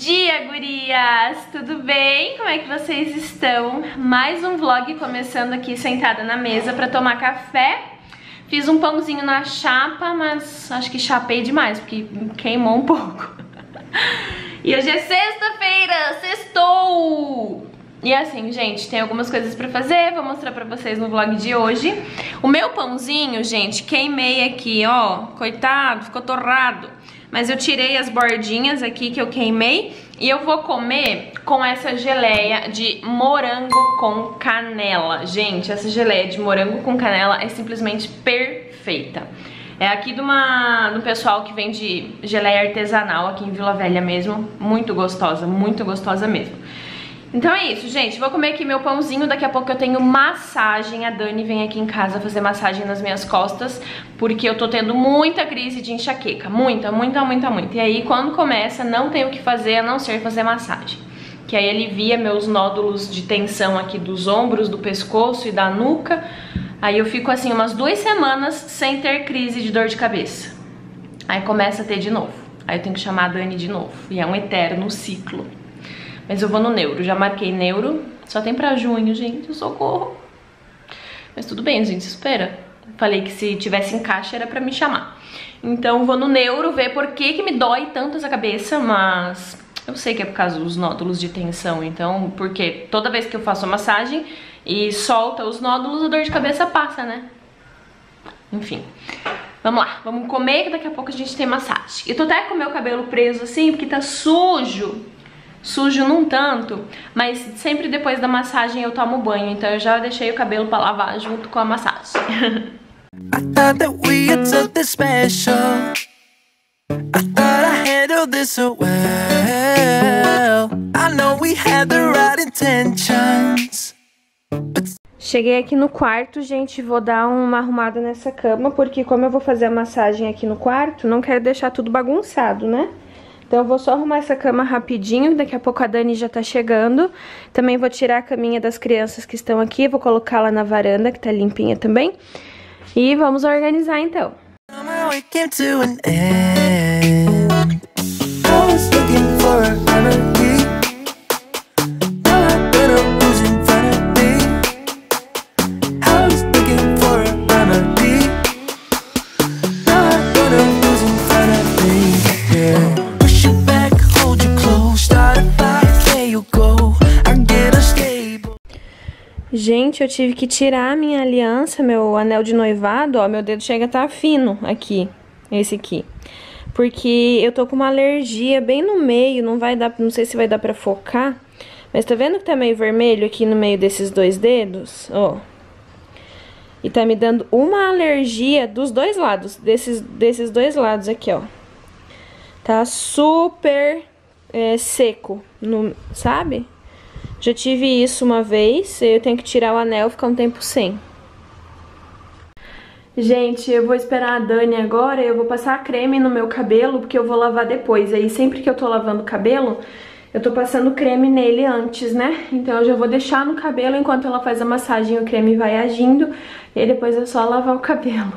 dia, gurias! Tudo bem? Como é que vocês estão? Mais um vlog começando aqui sentada na mesa pra tomar café. Fiz um pãozinho na chapa, mas acho que chapei demais, porque queimou um pouco. E hoje é sexta-feira, sextou! E assim, gente, tem algumas coisas pra fazer, vou mostrar pra vocês no vlog de hoje. O meu pãozinho, gente, queimei aqui, ó, coitado, ficou torrado. Mas eu tirei as bordinhas aqui que eu queimei e eu vou comer com essa geleia de morango com canela. Gente, essa geleia de morango com canela é simplesmente perfeita. É aqui de, uma, do pessoal que vende geleia artesanal aqui em Vila Velha mesmo. Muito gostosa, muito gostosa mesmo. Então é isso, gente. Vou comer aqui meu pãozinho. Daqui a pouco eu tenho massagem. A Dani vem aqui em casa fazer massagem nas minhas costas, porque eu tô tendo muita crise de enxaqueca. Muita, muita, muita, muita. E aí, quando começa, não tem o que fazer a não ser fazer massagem. Que aí alivia meus nódulos de tensão aqui dos ombros, do pescoço e da nuca. Aí eu fico assim umas duas semanas sem ter crise de dor de cabeça. Aí começa a ter de novo. Aí eu tenho que chamar a Dani de novo. E é um eterno ciclo. Mas eu vou no neuro, já marquei neuro. Só tem pra junho, gente, socorro. Mas tudo bem, gente, espera. Falei que se tivesse encaixe era pra me chamar. Então vou no neuro ver por que que me dói tanto essa cabeça, mas eu sei que é por causa dos nódulos de tensão, então, porque toda vez que eu faço massagem e solta os nódulos, a dor de cabeça passa, né? Enfim, vamos lá, vamos comer que daqui a pouco a gente tem massagem. Eu tô até com o meu cabelo preso assim, porque tá sujo sujo num tanto, mas sempre depois da massagem eu tomo banho, então eu já deixei o cabelo pra lavar junto com a massagem. I thought that we had something special I thought I handled this so well I know we had the right intentions Cheguei aqui no quarto, gente, vou dar uma arrumada nessa cama, porque como eu vou fazer a massagem aqui no quarto, não quero deixar tudo bagunçado, né? Então eu vou só arrumar essa cama rapidinho, daqui a pouco a Dani já tá chegando. Também vou tirar a caminha das crianças que estão aqui, vou colocá-la na varanda, que tá limpinha também. E vamos organizar então. Gente, eu tive que tirar a minha aliança, meu anel de noivado, ó, meu dedo chega a tá fino aqui, esse aqui. Porque eu tô com uma alergia bem no meio, não vai dar, não sei se vai dar pra focar. Mas tá vendo que tá meio vermelho aqui no meio desses dois dedos, ó. E tá me dando uma alergia dos dois lados, desses, desses dois lados aqui, ó. Tá super é, seco, no, sabe? Já tive isso uma vez, eu tenho que tirar o anel e ficar um tempo sem. Gente, eu vou esperar a Dani agora, eu vou passar creme no meu cabelo, porque eu vou lavar depois. Aí sempre que eu tô lavando o cabelo, eu tô passando creme nele antes, né? Então eu já vou deixar no cabelo enquanto ela faz a massagem, o creme vai agindo, e depois é só lavar o cabelo.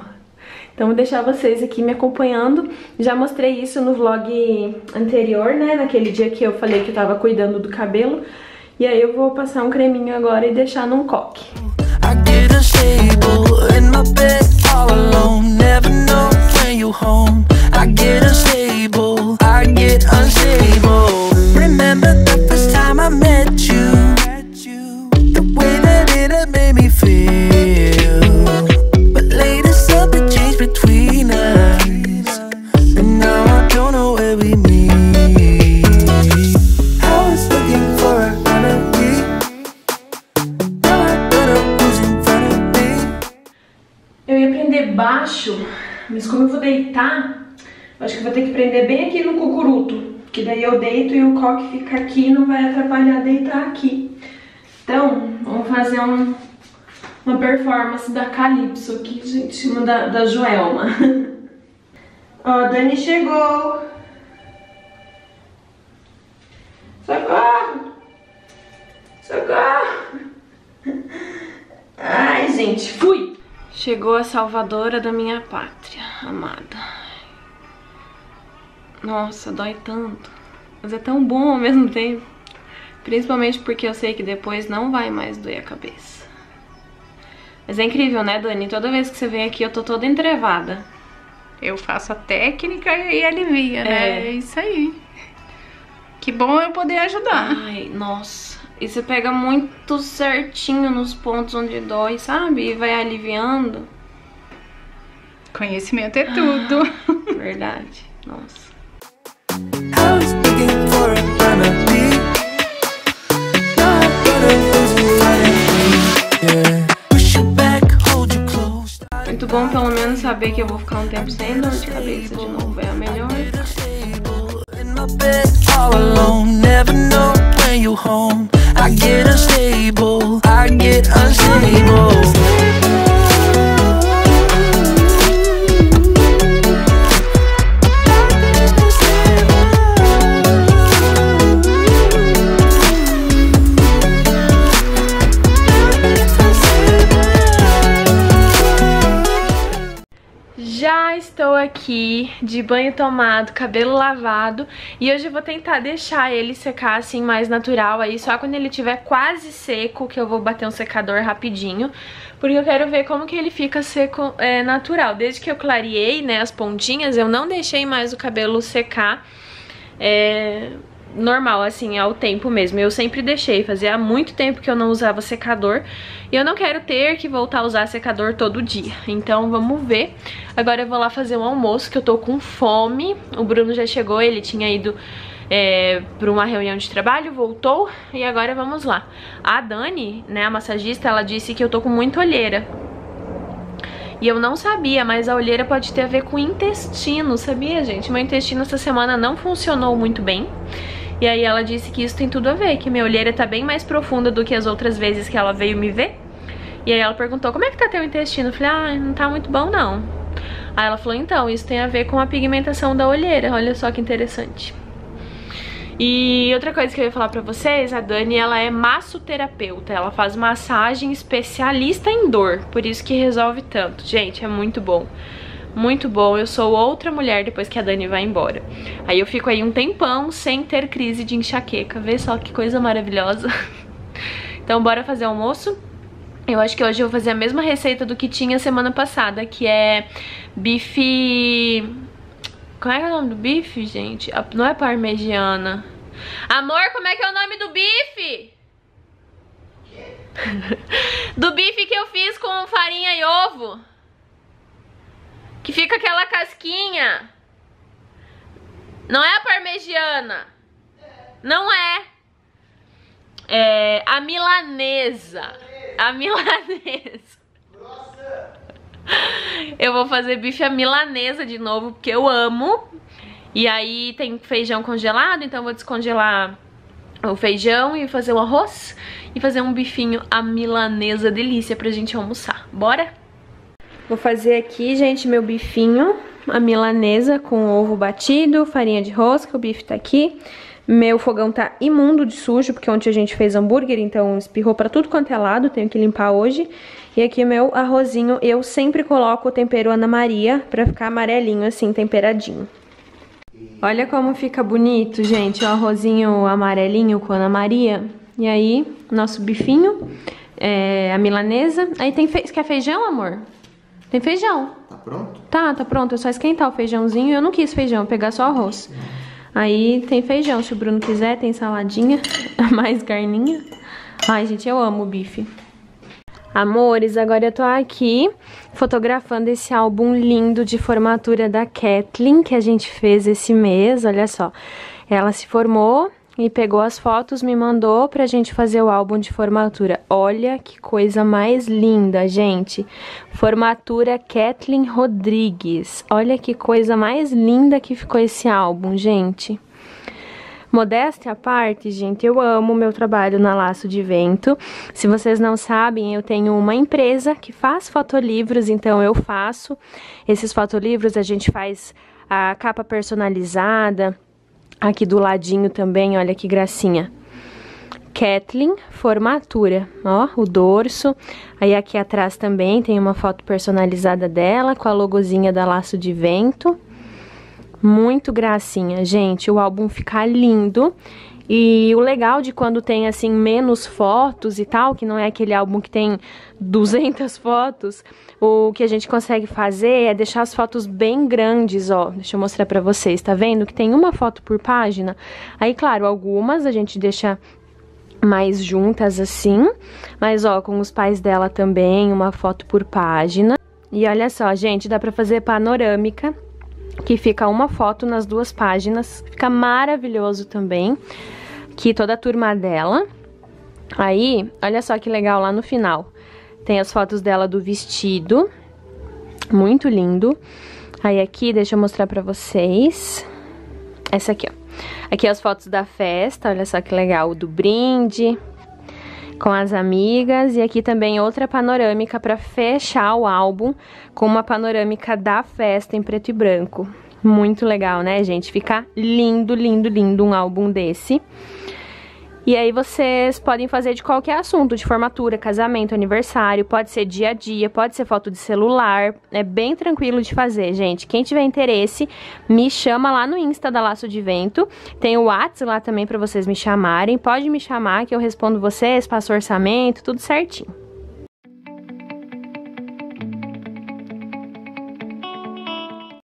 Então vou deixar vocês aqui me acompanhando. Já mostrei isso no vlog anterior, né? Naquele dia que eu falei que eu tava cuidando do cabelo. E aí eu vou passar um creminho agora e deixar num coque. Baixo, mas como eu vou deitar, acho que vou ter que prender bem aqui no cucuruto. Que daí eu deito e o coque fica aqui e não vai atrapalhar deitar aqui. Então, vamos fazer um, uma performance da Calypso aqui, gente, uma da, da Joelma. Ó, a Dani chegou. Socorro! Socorro! Ai, gente, fui! Chegou a salvadora da minha pátria, amada. Nossa, dói tanto. mas é tão bom ao mesmo tempo. Principalmente porque eu sei que depois não vai mais doer a cabeça. Mas é incrível, né, Dani? Toda vez que você vem aqui eu tô toda entrevada. Eu faço a técnica e alivia, né? É, é isso aí. Que bom eu poder ajudar. Ai, nossa. E você pega muito certinho nos pontos onde dói, sabe? E vai aliviando. Conhecimento é tudo. Ah, verdade. Nossa. Muito bom pelo menos saber que eu vou ficar um tempo sem dor de cabeça de novo. É a melhor. anymore estou aqui de banho tomado, cabelo lavado e hoje eu vou tentar deixar ele secar assim mais natural aí, só quando ele estiver quase seco que eu vou bater um secador rapidinho, porque eu quero ver como que ele fica seco é, natural. Desde que eu clareei, né, as pontinhas, eu não deixei mais o cabelo secar, é, normal, assim, ao tempo mesmo. Eu sempre deixei, fazia muito tempo que eu não usava secador e eu não quero ter que voltar a usar secador todo dia. Então vamos ver. Agora eu vou lá fazer um almoço que eu tô com fome. O Bruno já chegou, ele tinha ido é, para uma reunião de trabalho, voltou e agora vamos lá. A Dani, né, a massagista, ela disse que eu tô com muita olheira. E eu não sabia, mas a olheira pode ter a ver com intestino, sabia, gente? Meu intestino essa semana não funcionou muito bem. E aí ela disse que isso tem tudo a ver, que minha olheira tá bem mais profunda do que as outras vezes que ela veio me ver. E aí ela perguntou, como é que tá teu intestino? Eu falei, ah, não tá muito bom não. Aí ela falou, então, isso tem a ver com a pigmentação da olheira, olha só que interessante. E outra coisa que eu ia falar pra vocês, a Dani, ela é massoterapeuta, ela faz massagem especialista em dor, por isso que resolve tanto. Gente, é muito bom muito bom. Eu sou outra mulher depois que a Dani vai embora. Aí eu fico aí um tempão sem ter crise de enxaqueca. Vê só que coisa maravilhosa. então bora fazer almoço. Eu acho que hoje eu vou fazer a mesma receita do que tinha semana passada, que é bife... Como é que é o nome do bife, gente? Não é parmegiana. Amor, como é que é o nome do bife? do bife que eu fiz com farinha e ovo. Que fica aquela casquinha. Não é a parmegiana. Não é. É a milanesa. A milanesa. Eu vou fazer bife a milanesa de novo, porque eu amo. E aí tem feijão congelado, então eu vou descongelar o feijão e fazer o arroz. E fazer um bifinho a milanesa delícia pra gente almoçar. Bora? Vou fazer aqui, gente, meu bifinho, a milanesa com ovo batido, farinha de rosca, o bife tá aqui. Meu fogão tá imundo de sujo, porque ontem a gente fez hambúrguer, então espirrou pra tudo quanto é lado, tenho que limpar hoje. E aqui meu arrozinho, eu sempre coloco o tempero Ana Maria pra ficar amarelinho assim, temperadinho. Olha como fica bonito, gente, o arrozinho amarelinho com Ana Maria. E aí, nosso bifinho, é, a milanesa. Aí tem fe... quer feijão, amor? Tem feijão. Tá pronto? Tá, tá pronto. É só esquentar o feijãozinho. Eu não quis feijão, pegar só arroz. Aí tem feijão, se o Bruno quiser, tem saladinha, mais carninha. Ai, gente, eu amo o bife. Amores, agora eu tô aqui fotografando esse álbum lindo de formatura da Kathleen que a gente fez esse mês, olha só. Ela se formou e pegou as fotos, me mandou pra gente fazer o álbum de formatura. Olha que coisa mais linda, gente. Formatura Kathleen Rodrigues. Olha que coisa mais linda que ficou esse álbum, gente. Modéstia à parte, gente, eu amo meu trabalho na Laço de Vento. Se vocês não sabem, eu tenho uma empresa que faz fotolivros, então eu faço esses fotolivros, a gente faz a capa personalizada, Aqui do ladinho também, olha que gracinha. Kathleen Formatura, ó, o dorso. Aí aqui atrás também tem uma foto personalizada dela com a logozinha da Laço de Vento. Muito gracinha, gente. O álbum fica lindo. E o legal de quando tem assim menos fotos e tal, que não é aquele álbum que tem 200 fotos, o que a gente consegue fazer é deixar as fotos bem grandes, ó. Deixa eu mostrar pra vocês, tá vendo? Que tem uma foto por página. Aí, claro, algumas a gente deixa mais juntas assim, mas ó, com os pais dela também, uma foto por página. E olha só, gente, dá pra fazer panorâmica, que fica uma foto nas duas páginas, fica maravilhoso também, que toda a turma dela. Aí, olha só que legal lá no final, tem as fotos dela do vestido, muito lindo. Aí aqui, deixa eu mostrar pra vocês, essa aqui, ó. Aqui as fotos da festa, olha só que legal, do brinde com as amigas. E aqui também outra panorâmica para fechar o álbum com uma panorâmica da festa em preto e branco. Muito legal, né, gente? Fica lindo, lindo, lindo um álbum desse. E aí vocês podem fazer de qualquer assunto, de formatura, casamento, aniversário, pode ser dia a dia, pode ser foto de celular, é bem tranquilo de fazer, gente. Quem tiver interesse, me chama lá no Insta da Laço de Vento, tem o WhatsApp lá também para vocês me chamarem, pode me chamar que eu respondo vocês, passo orçamento, tudo certinho.